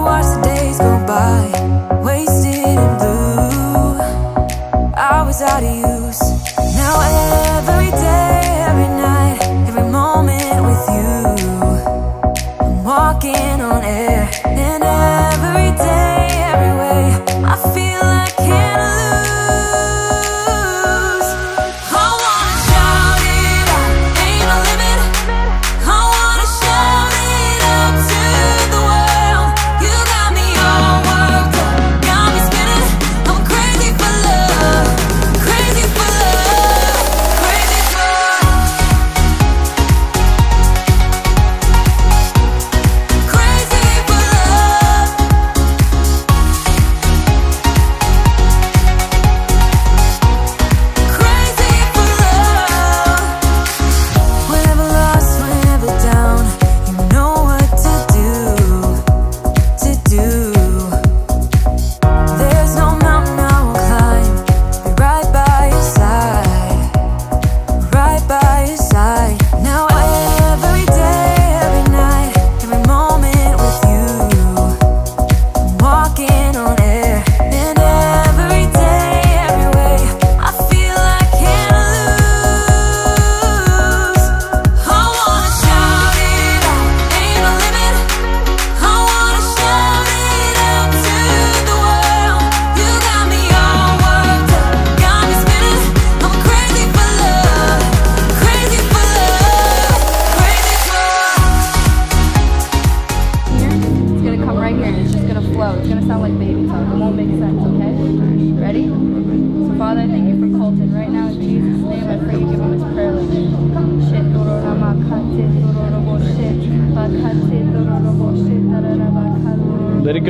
watch the days go by. Waste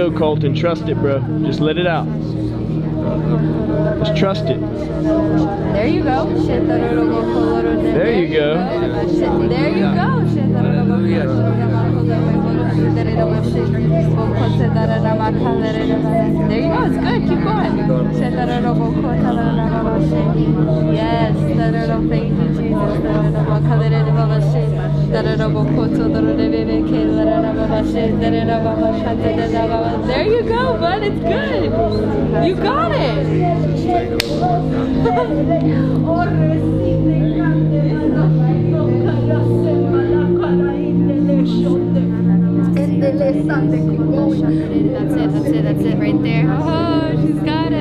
go, Colton. Trust it, bro. Just let it out. Just trust it. There you go. Shit, dororo bo koloro de- There you go. There you go. Shit, dororo bo koloro de- makolo de- makolo de- darara bo shit, bo kote, darara makalere de- There you go. It's good. Keep going. Shit, dororo bo kote, darara bo shit. Yes. Thank you, Jesus. There you go, bud. It's good. You got it. That's it, that's it, that's it right there. Oh, she's got it.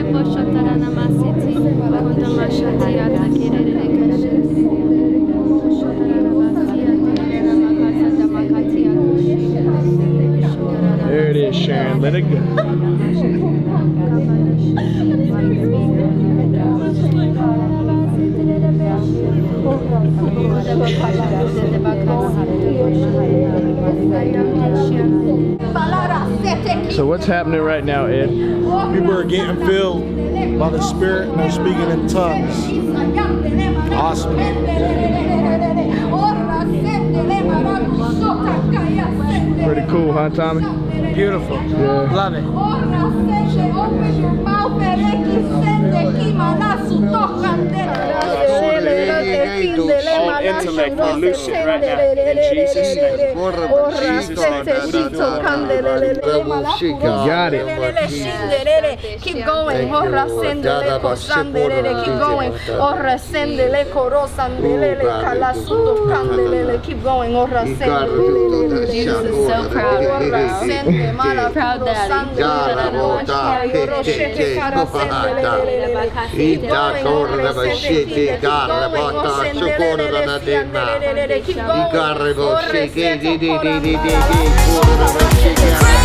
There Sharon. Let it go. So what's happening right now, Ed? People are getting filled by the Spirit and they're speaking in tongues. Awesome. Pretty cool, huh, Tommy? Beautiful. Yeah. Love it. Intellect, we loose it right now. In Jesus' name. Got it. Keep going. Ora sendele kosandele. Keep going. Ora sendele korosandele kala suto kandelele. Keep going. Ora sendele. Jesus is so proud you, Ora bro. Proud daddy. Ora shete kara sendele. Keep going. Ora sende. Keep going. Ora sendele. Keep going. Ora sende.